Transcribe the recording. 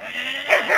Yeah.